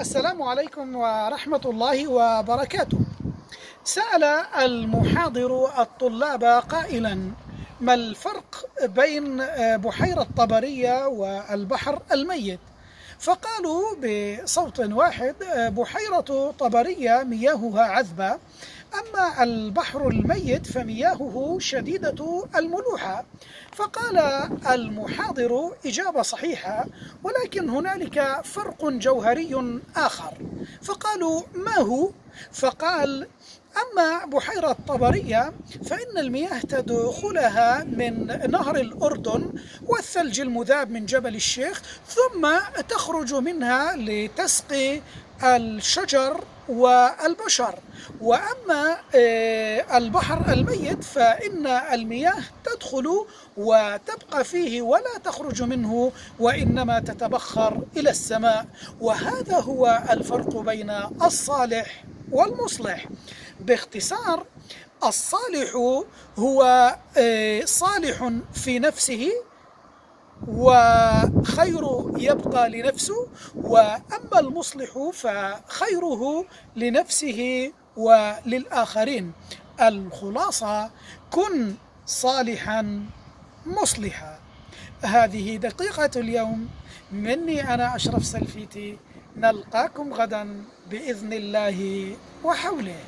السلام عليكم ورحمة الله وبركاته. سأل المحاضر الطلاب قائلا ما الفرق بين بحيرة طبرية والبحر الميت؟ فقالوا بصوت واحد بحيرة طبرية مياهها عذبة أما البحر الميت فمياهه شديدة الملوحة فقال المحاضر إجابة صحيحة ولكن هنالك فرق جوهري آخر فقالوا ما هو؟ فقال أما بحيرة طبرية فإن المياه تدخلها من نهر الأردن والثلج المذاب من جبل الشيخ ثم تخرج منها لتسقي الشجر والبشر. وأما البحر الميت فإن المياه تدخل وتبقى فيه ولا تخرج منه وإنما تتبخر إلى السماء. وهذا هو الفرق بين الصالح والمصلح. باختصار الصالح هو صالح في نفسه وخير يبقى لنفسه وأما المصلح فخيره لنفسه وللآخرين. الخلاصة كن صالحا مصلحا. هذه دقيقة اليوم. مني أنا أشرف سلفيتي. نلقاكم غدا بإذن الله وحوله.